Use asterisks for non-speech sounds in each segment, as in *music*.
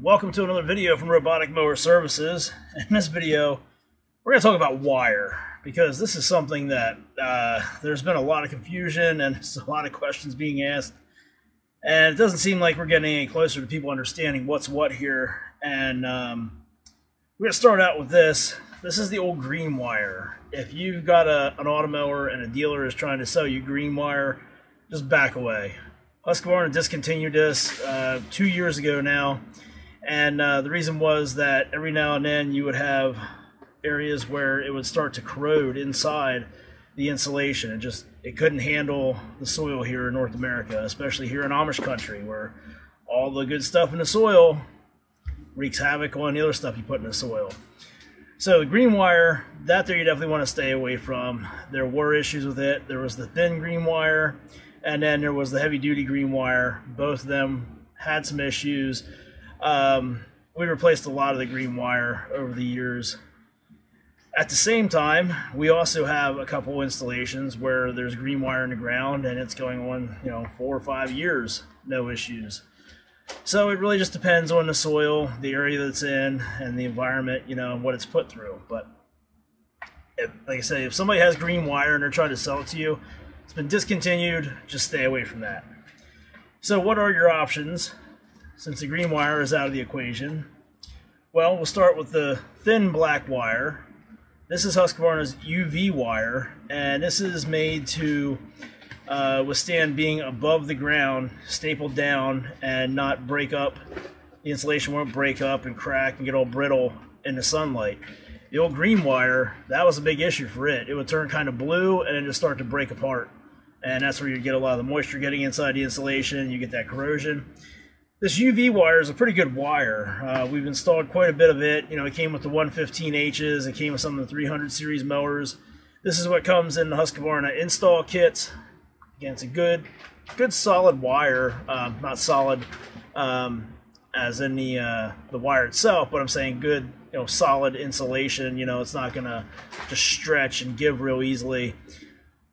Welcome to another video from Robotic Mower Services. In this video, we're going to talk about wire because this is something that uh, there's been a lot of confusion and *laughs* a lot of questions being asked. And it doesn't seem like we're getting any closer to people understanding what's what here. And um, we're going to start out with this. This is the old green wire. If you've got a, an automower and a dealer is trying to sell you green wire, just back away. Husqvarna discontinued this uh, two years ago now, and uh, the reason was that every now and then you would have areas where it would start to corrode inside the insulation. It just it couldn't handle the soil here in North America, especially here in Amish country, where all the good stuff in the soil wreaks havoc on the other stuff you put in the soil. So the green wire, that there you definitely want to stay away from. There were issues with it. There was the thin green wire, and then there was the heavy duty green wire. Both of them had some issues. Um, we replaced a lot of the green wire over the years. At the same time, we also have a couple installations where there's green wire in the ground and it's going on, you know, four or five years, no issues. So it really just depends on the soil, the area that's in, and the environment, you know, and what it's put through. But if, like I say, if somebody has green wire and they're trying to sell it to you, it's been discontinued, just stay away from that. So what are your options since the green wire is out of the equation? Well, we'll start with the thin black wire. This is Husqvarna's UV wire, and this is made to uh, withstand being above the ground, stapled down, and not break up. The insulation won't break up and crack and get all brittle in the sunlight. The old green wire, that was a big issue for it. It would turn kind of blue and then just start to break apart. And that's where you get a lot of the moisture getting inside the insulation, you get that corrosion. This UV wire is a pretty good wire. Uh, we've installed quite a bit of it. You know, it came with the 115Hs, it came with some of the 300 series mowers. This is what comes in the Husqvarna install kits. Again, it's a good, good solid wire. Uh, not solid um, as in the uh, the wire itself, but I'm saying good, you know, solid insulation. You know, it's not gonna just stretch and give real easily.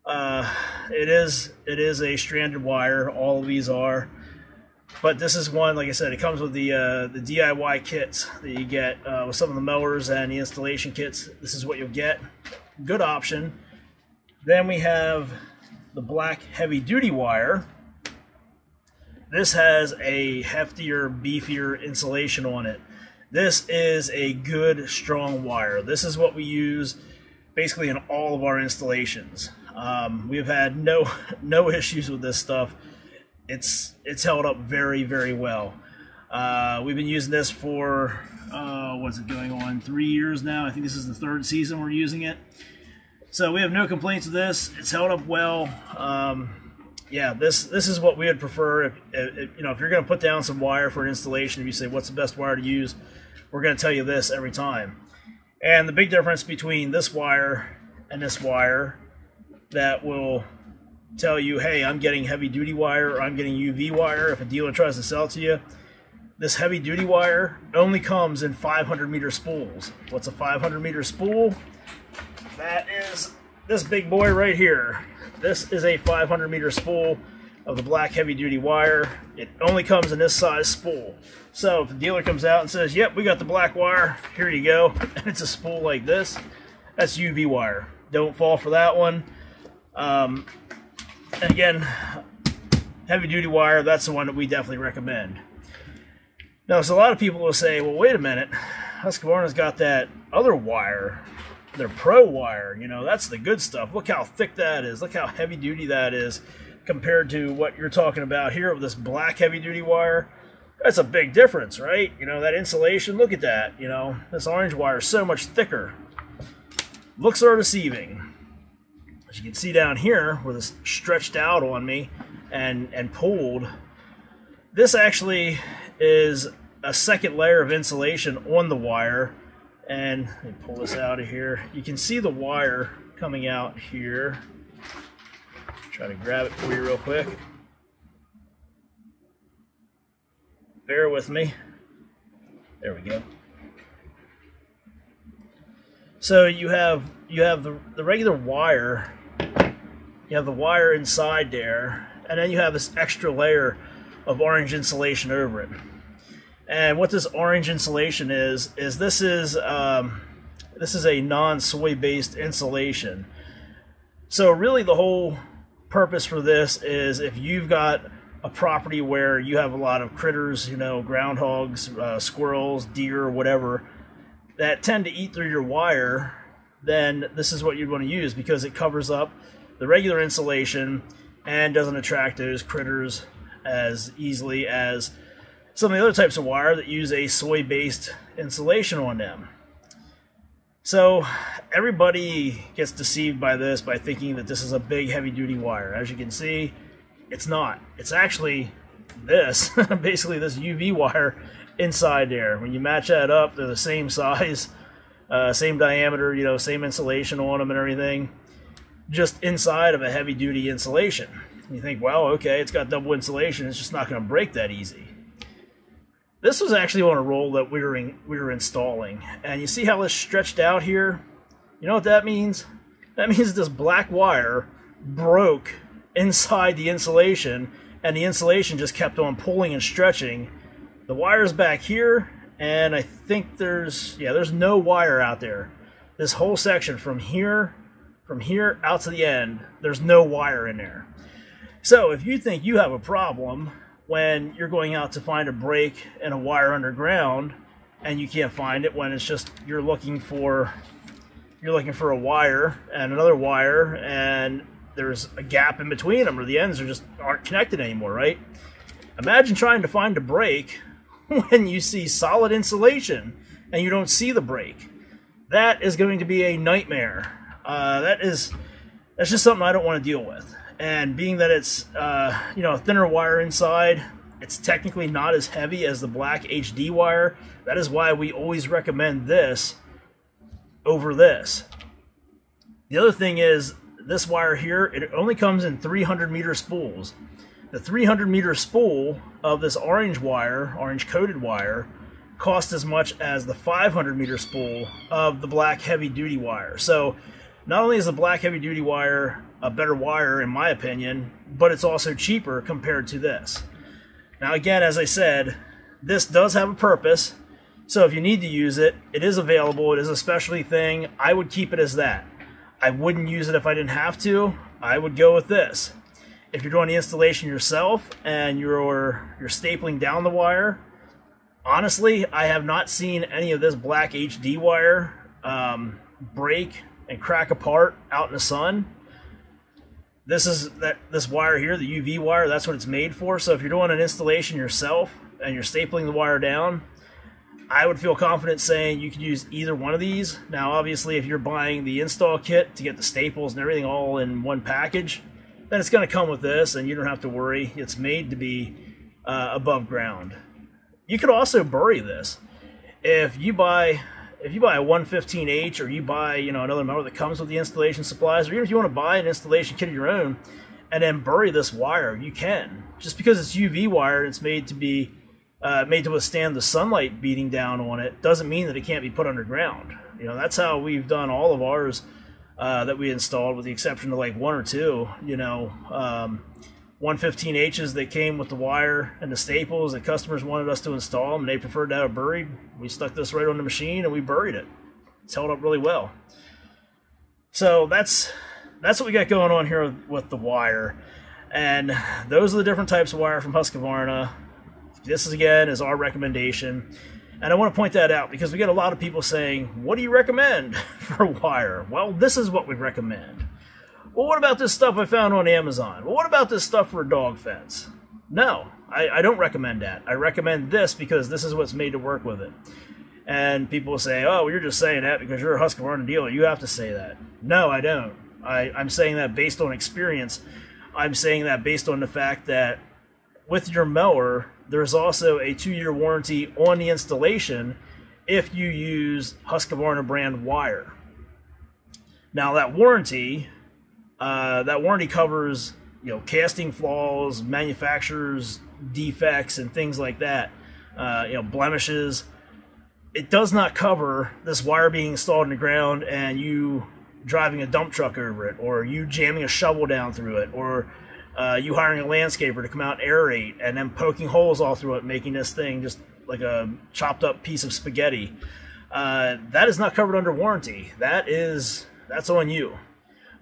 Uh, it is it is a stranded wire. All of these are, but this is one. Like I said, it comes with the uh, the DIY kits that you get uh, with some of the mowers and the installation kits. This is what you'll get. Good option. Then we have the black heavy duty wire. This has a heftier, beefier insulation on it. This is a good, strong wire. This is what we use basically in all of our installations. Um, we've had no *laughs* no issues with this stuff. It's it's held up very very well. Uh, we've been using this for uh, what's it going on three years now. I think this is the third season we're using it. So we have no complaints with this. It's held up well. Um, yeah, this this is what we would prefer. If, if, you know, if you're going to put down some wire for an installation, if you say what's the best wire to use, we're going to tell you this every time. And the big difference between this wire and this wire that will tell you, hey, I'm getting heavy duty wire or I'm getting UV wire. If a dealer tries to sell to you, this heavy duty wire only comes in 500 meter spools. What's a 500 meter spool? That is this big boy right here. This is a 500 meter spool of the black heavy duty wire. It only comes in this size spool. So if the dealer comes out and says, yep, we got the black wire, here you go, *laughs* and it's a spool like this, that's UV wire. Don't fall for that one. Um, and again, heavy duty wire, that's the one that we definitely recommend. Now, so a lot of people will say, well, wait a minute, Husqvarna's got that other wire their pro wire. You know, that's the good stuff. Look how thick that is. Look how heavy duty that is compared to what you're talking about here with this black heavy duty wire. That's a big difference, right? You know, that insulation, look at that. You know, this orange wire is so much thicker. Looks are deceiving. As you can see down here, where this stretched out on me and, and pulled, this actually is a second layer of insulation on the wire and let me pull this out of here. You can see the wire coming out here. Try to grab it for you real quick. Bear with me. There we go. So you have you have the, the regular wire, you have the wire inside there, and then you have this extra layer of orange insulation over it. And what this orange insulation is is this is um, this is a non-soy based insulation. So really, the whole purpose for this is if you've got a property where you have a lot of critters, you know, groundhogs, uh, squirrels, deer, whatever, that tend to eat through your wire, then this is what you'd want to use because it covers up the regular insulation and doesn't attract those critters as easily as some of the other types of wire that use a soy-based insulation on them. So everybody gets deceived by this by thinking that this is a big heavy-duty wire. As you can see, it's not. It's actually this, *laughs* basically this UV wire inside there. When you match that up, they're the same size, uh, same diameter, you know, same insulation on them and everything, just inside of a heavy duty insulation. You think, well, okay, it's got double insulation, it's just not going to break that easy. This was actually on a roll that we were in, we were installing, and you see how it's stretched out here? You know what that means? That *laughs* means this black wire broke inside the insulation, and the insulation just kept on pulling and stretching the wire's back here, and I think there's, yeah, there's no wire out there. This whole section from here, from here out to the end, there's no wire in there. So if you think you have a problem when you're going out to find a break in a wire underground and you can't find it when it's just you're looking for you're looking for a wire and another wire and there's a gap in between them or the ends are just aren't connected anymore, right? Imagine trying to find a break *laughs* when you see solid insulation and you don't see the break. That is going to be a nightmare. Uh, that is that's just something I don't want to deal with. And being that it's uh, you know a thinner wire inside, it's technically not as heavy as the black HD wire. That is why we always recommend this over this. The other thing is this wire here, it only comes in 300 meter spools. The 300 meter spool of this orange wire, orange coated wire, cost as much as the 500 meter spool of the black heavy duty wire. So not only is the black heavy duty wire a better wire in my opinion, but it's also cheaper compared to this. Now again, as I said, this does have a purpose. So if you need to use it, it is available. It is a specialty thing. I would keep it as that. I wouldn't use it if I didn't have to. I would go with this if you're doing the installation yourself and you're you're stapling down the wire, honestly, I have not seen any of this black HD wire um, break and crack apart out in the sun. This is that this wire here, the UV wire, that's what it's made for. So if you're doing an installation yourself and you're stapling the wire down, I would feel confident saying you could use either one of these. Now, obviously, if you're buying the install kit to get the staples and everything all in one package, then it's going to come with this and you don't have to worry. It's made to be uh, above ground. You could also bury this. If you buy if you buy a 115H or you buy, you know, another mower that comes with the installation supplies, or even if you want to buy an installation kit of your own and then bury this wire, you can. Just because it's UV wire and it's made to be uh, made to withstand the sunlight beating down on it doesn't mean that it can't be put underground. You know, that's how we've done all of ours uh, that we installed, with the exception of like one or two. You know, um, 115Hs that came with the wire and the staples that customers wanted us to install, and they preferred to have it buried. We stuck this right on the machine and we buried it. It's held up really well. So that's that's what we got going on here with the wire. And those are the different types of wire from Husqvarna. This is again is our recommendation. And I want to point that out because we get a lot of people saying, what do you recommend *laughs* for wire? Well, this is what we recommend. Well, what about this stuff I found on Amazon? Well, what about this stuff for a dog fence? No, I, I don't recommend that. I recommend this because this is what's made to work with it. And people will say, oh, well, you're just saying that because you're a Husqvarna dealer. You have to say that. No, I don't. I, I'm saying that based on experience. I'm saying that based on the fact that with your mower, there's also a two-year warranty on the installation if you use Husqvarna brand wire. Now that warranty, uh, that warranty covers you know casting flaws, manufacturers defects, and things like that. Uh, you know blemishes. It does not cover this wire being installed in the ground and you driving a dump truck over it, or you jamming a shovel down through it, or uh, you hiring a landscaper to come out and aerate and then poking holes all through it, making this thing just like a chopped up piece of spaghetti. Uh, that is not covered under warranty. That is that's on you.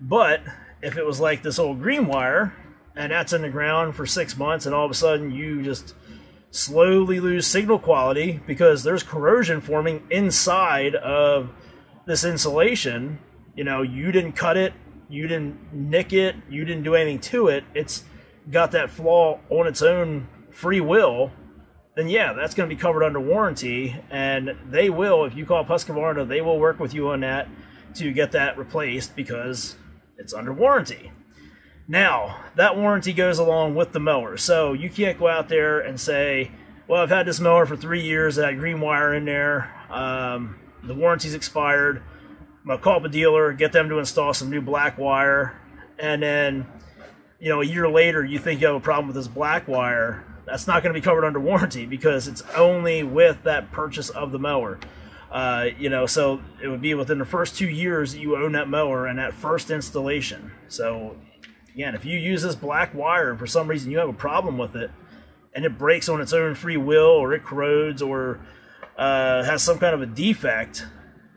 But if it was like this old green wire, and that's in the ground for six months, and all of a sudden you just slowly lose signal quality because there's corrosion forming inside of this insulation. You know, you didn't cut it, you didn't nick it, you didn't do anything to it. It's got that flaw on its own free will. Then yeah, that's going to be covered under warranty, and they will. If you call Husqvarna, they will work with you on that to get that replaced because it's under warranty. Now, that warranty goes along with the mower. So you can't go out there and say, well, I've had this mower for three years, that green wire in there, um, the warranty's expired. I'm going to call up a dealer, get them to install some new black wire, and then, you know, a year later, you think you have a problem with this black wire. That's not going to be covered under warranty because it's only with that purchase of the mower. Uh, you know, so it would be within the first two years that you own that mower and that first installation. So Again, if you use this black wire for some reason you have a problem with it, and it breaks on its own free will, or it corrodes, or uh, has some kind of a defect,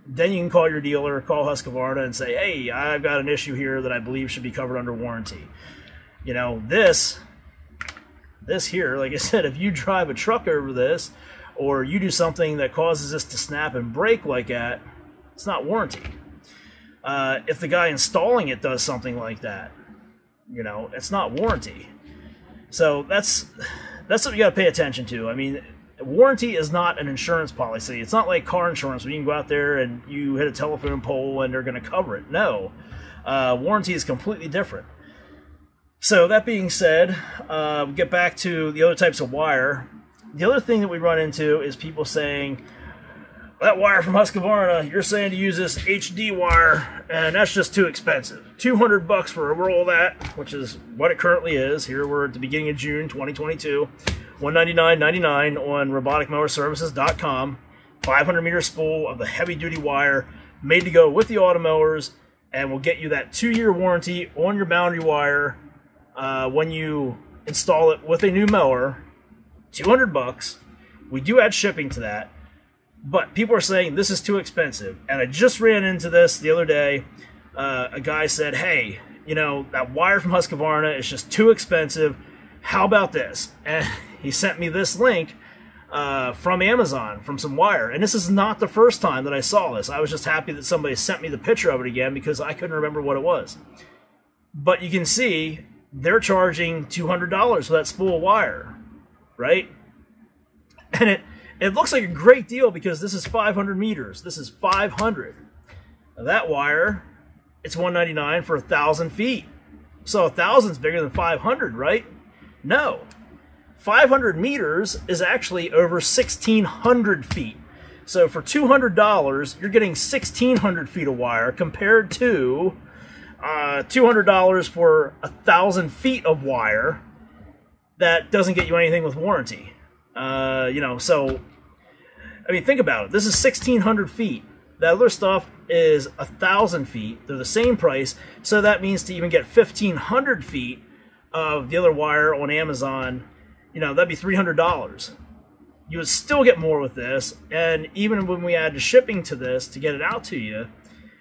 then you can call your dealer, call Husqvarna, and say, "Hey, I've got an issue here that I believe should be covered under warranty." You know, this, this here, like I said, if you drive a truck over this, or you do something that causes this to snap and break like that, it's not warranty. Uh, if the guy installing it does something like that, you know, it's not warranty. So that's that's what you got to pay attention to. I mean, warranty is not an insurance policy. It's not like car insurance where you can go out there and you hit a telephone pole and they're going to cover it. No, uh, warranty is completely different. So that being said, uh, we get back to the other types of wire. The other thing that we run into is people saying, that wire from Husqvarna, you're saying to use this HD wire, and that's just too expensive. 200 bucks for a roll of that, which is what it currently is. Here we're at the beginning of June 2022. 199.99 on roboticmowerservices.com. 500 meter spool of the heavy duty wire made to go with the automowers and will get you that two year warranty on your boundary wire uh, when you install it with a new mower. 200 bucks. We do add shipping to that. But people are saying this is too expensive. And I just ran into this the other day. Uh, a guy said, hey, you know, that wire from Husqvarna is just too expensive. How about this? *laughs* And he sent me this link uh, from Amazon from some wire. And this is not the first time that I saw this. I was just happy that somebody sent me the picture of it again because I couldn't remember what it was. But you can see they're charging $200 for that spool of wire, right? And it it looks like a great deal because this is 500 meters. This is 500. Now that wire, it's 199 for a thousand feet. So a thousand's bigger than 500, right? No. 500 meters is actually over 1,600 feet. So for $200, you're getting 1,600 feet of wire compared to uh, $200 for a thousand feet of wire that doesn't get you anything with warranty. Uh, you know, so I mean, think about it. This is 1,600 feet. That other stuff is a thousand feet. They're the same price, so that means to even get 1,500 feet of the other wire on Amazon, you know, that'd be $300. You would still get more with this, and even when we add the shipping to this to get it out to you,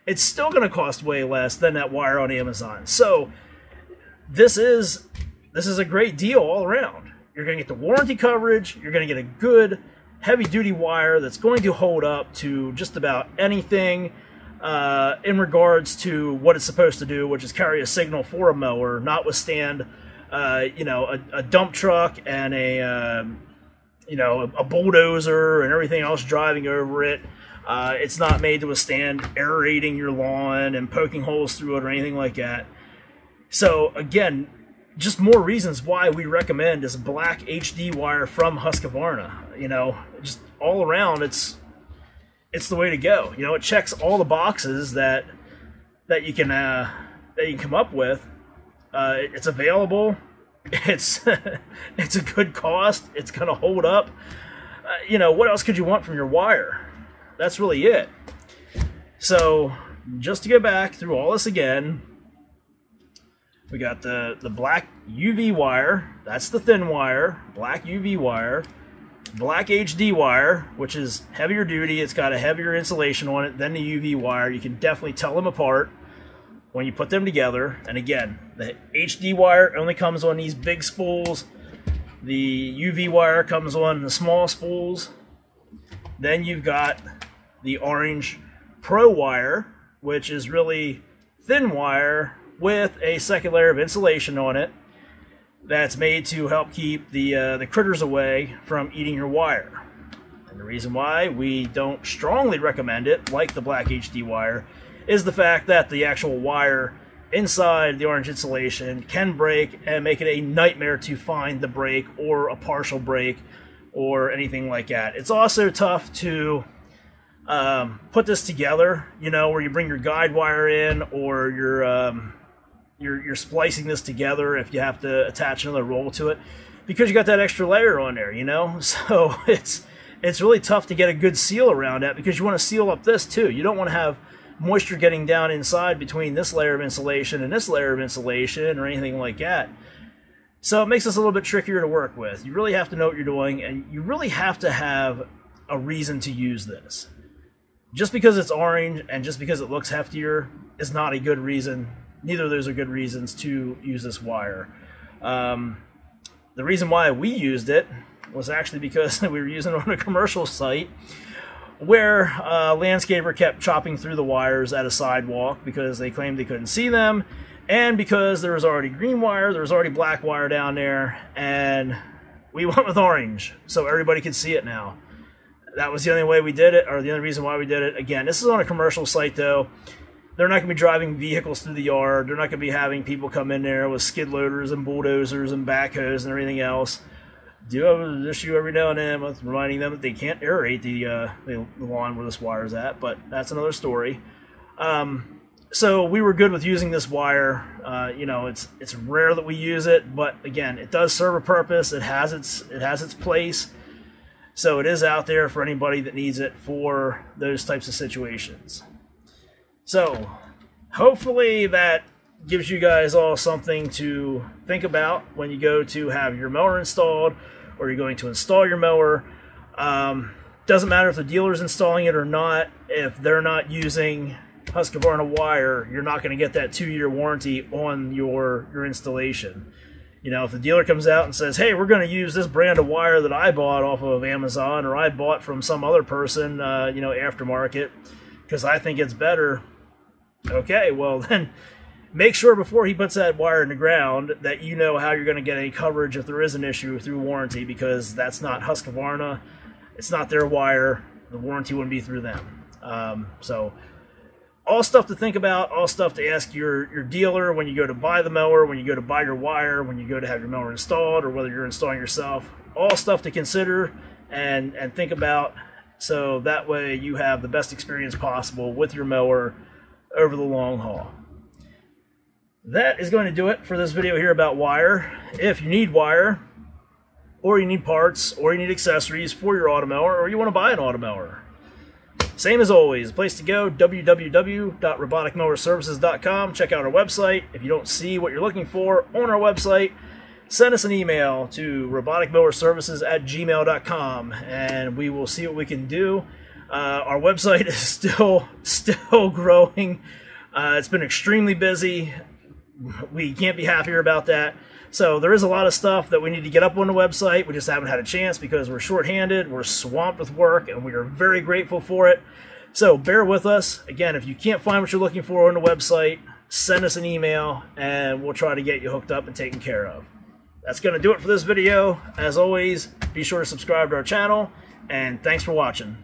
it's still going to cost way less than that wire on Amazon. So this is this is a great deal all around. You're going to get the warranty coverage. You're going to get a good heavy duty wire that's going to hold up to just about anything uh, in regards to what it's supposed to do, which is carry a signal for a mower, not withstand, uh, you know, a, a, dump truck and a, um, you know, a, a, bulldozer and everything else driving over it. Uh, it's not made to withstand aerating your lawn and poking holes through it or anything like that. So again, just more reasons why we recommend this black HD wire from Husqvarna. You know, just all around, it's it's the way to go. You know, it checks all the boxes that that you can uh, that you can come up with. Uh, it's available. *laughs* It's *laughs* it's a good cost. It's gonna hold up. Uh, you know, what else could you want from your wire? That's really it. So, just to go back through all this again, we got the, the black UV wire. That's the thin wire. Black UV wire. black HD wire, which is heavier duty. It's got a heavier insulation on it than the UV wire. You can definitely tell them apart when you put them together. And again, the HD wire only comes on these big spools. The UV wire comes on the small spools. Then you've got the orange Pro wire, which is really thin wire with a second layer of insulation on it that's made to help keep the, uh, the critters away from eating your wire. And the reason why we don't strongly recommend it, like the black HD wire, is the fact that the actual wire inside the orange insulation can break and make it a nightmare to find the break or a partial break or anything like that. It's also tough to um, put this together, you know, where you bring your guide wire in or your um, you're, you're splicing this together if you have to attach another roll to it because you got that extra layer on there, you know? *laughs* So it's it's really tough to get a good seal around that because you want to seal up this too. You don't want to have moisture getting down inside between this layer of insulation and this layer of insulation or anything like that. So it makes this a little bit trickier to work with. You really have to know what you're doing and you really have to have a reason to use this. Just because it's orange and just because it looks heftier is not a good reason neither of those are good reasons to use this wire. Um, the reason why we used it was actually because *laughs* we were using it on a commercial site where a landscaper kept chopping through the wires at a sidewalk because they claimed they couldn't see them and because there was already green wire, there was already black wire down there, and we *laughs* went with orange so everybody could see it now. That was the only way we did it, or the only reason why we did it. Again, this is on a commercial site though. They're not going to be driving vehicles through the yard. They're not going to be having people come in there with skid loaders and bulldozers and backhoes and everything else. Do have an issue every now and then with reminding them that they can't aerate the, uh, the, lawn where this wire is at, but that's another story. Um, so we were good with using this wire. Uh, you know, it's it's rare that we use it, but again, it does serve a purpose. It has its it has its place. So it is out there for anybody that needs it for those types of situations. So, hopefully that gives you guys all something to think about when you go to have your mower installed or you're going to install your mower. Um, doesn't matter if the dealer's installing it or not. If they're not using Husqvarna wire, you're not going to get that two-year warranty on your your installation. You know, if the dealer comes out and says, "Hey, we're going to use this brand of wire that I bought off of Amazon or I bought from some other person, uh, you know, aftermarket, because I think it's better," Okay, well *laughs* then make sure before he puts that wire in the ground that you know how you're going to get any coverage if there is an issue through warranty because that's not Husqvarna. It's not their wire. The warranty wouldn't be through them. Um, so all stuff to think about, all stuff to ask your, your dealer when you go to buy the mower, when you go to buy your wire, when you go to have your mower installed, or whether you're installing yourself. All stuff to consider and, and think about so that way you have the best experience possible with your mower over the long haul. That is going to do it for this video here about wire. If you need wire, or you need parts, or you need accessories for your Automower, or you want to buy an Automower, same as always, place to go, www.roboticmowerservices.com. Check out our website. If you don't see what you're looking for on our website, send us an email to roboticmowerservices at gmail.com, and we will see what we can do uh, our website *laughs* is still still growing. Uh, it's been extremely busy. We can't be happier about that. So there is a lot of stuff that we need to get up on the website. We just haven't had a chance because we're shorthanded, we're swamped with work, and we are very grateful for it. So bear with us. Again, if you can't find what you're looking for on the website, send us an email and we'll try to get you hooked up and taken care of. That's going to do it for this video. As always, be sure to subscribe to our channel, and thanks for watching.